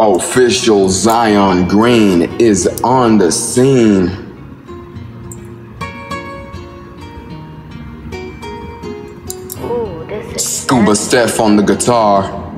Official Zion Green is on the scene. Ooh, Scuba Steph on the guitar.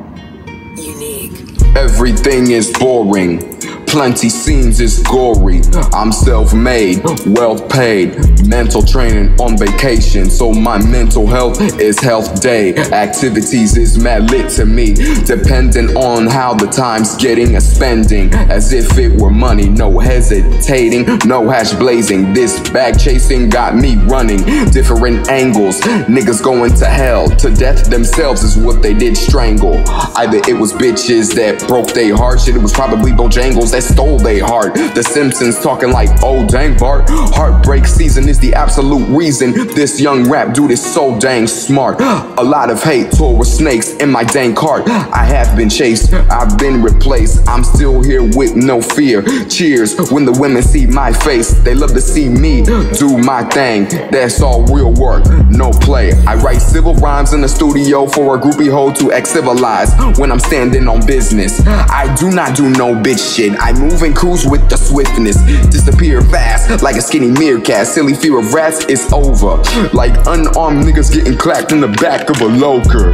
Unique. Everything is boring. Plenty scenes is gory. I'm self made, well paid. Mental training on vacation. So my mental health is health day. Activities is mad lit to me. Depending on how the time's getting a spending. As if it were money. No hesitating, no hash blazing. This bag chasing got me running. Different angles. Niggas going to hell. To death themselves is what they did strangle. Either it was bitches that broke their heart. Shit, it was probably Bojangles that stole their heart. The Simpsons talking like, oh dang Bart. Heartbreak season is the absolute reason this young rap dude is so dang smart. A lot of hate tore with snakes in my dang cart. I have been chased, I've been replaced. I'm still here with no fear. Cheers when the women see my face. They love to see me do my thing. That's all real work, no play. I write civil rhymes in the studio for a groupie hoe to act civilized when I'm standing on business. I do not do no bitch shit. I move and cruise with the swiftness. Disappear fast like a skinny meerkat. Silly fear of rats is over. Like unarmed niggas getting clapped in the back of a loker.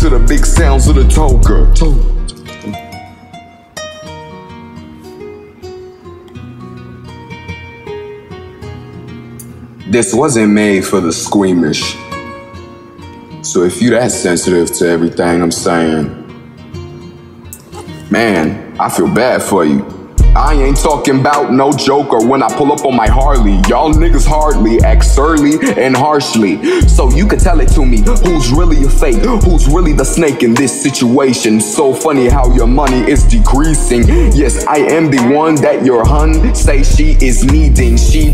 To the big sounds of the toker. This wasn't made for the squeamish. So if you that sensitive to everything I'm saying, man, I feel bad for you. I ain't talking about no joker when I pull up on my Harley. Y'all niggas hardly act surly and harshly. So you can tell it to me who's really a fake, who's really the snake in this situation. So funny how your money is decreasing. Yes, I am the one that your hun say she is needing. She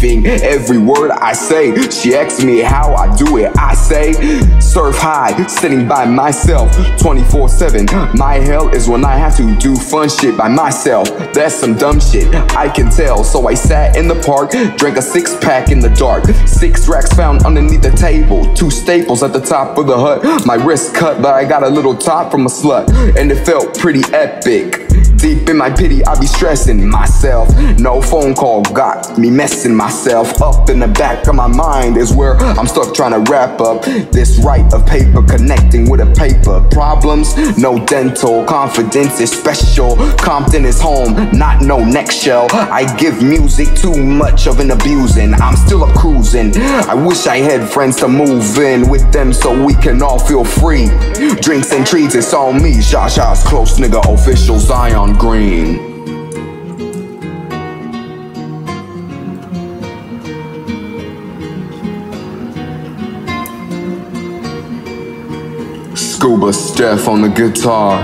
believing every word I say. She asks me how I do it. I say, surf high, sitting by myself 24 7. My hell is when I have to do fun shit by myself. That's some dumb shit, I can tell. So I sat in the park, drank a six pack in the dark. Six racks found underneath the table, two staples at the top of the hut. My wrist cut, but I got a little top from a slut, and it felt pretty epic. Deep in my pity, I be stressing myself. No phone call got me messing myself up in the back of my mind is where I'm stuck trying to wrap up this right of paper connecting with a paper. Problems, no dental. Confidence is special. Compton is home, not no next shell. I give music too much of an abusing. I'm still a cruising. I wish I had friends to move in with them so we can all feel free. Drinks and treats, it's on me. Shasha's close nigga, official Zion Green. Scuba Steph on the guitar.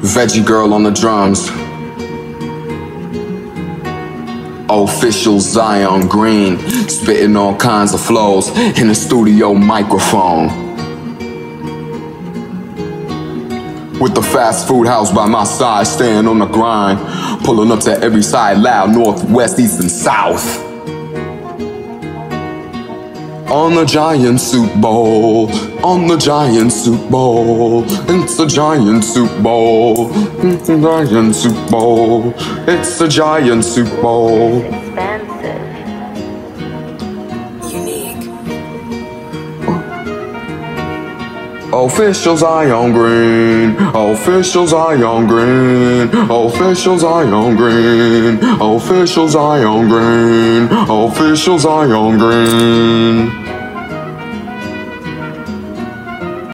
Veggie Girl on the drums. Official Zion Green, spitting all kinds of flows in the studio microphone. With the fast food house by my side, staying on the grind, pulling up to every side loud, northwest, east, and south. On the giant soup bowl, on the giant soup bowl, it's a giant soup bowl, it's a giant soup bowl, it's a giant soup bowl. Official Zion Green, official Zion Green, official Zion Green, official Zion Green, official Zion Green.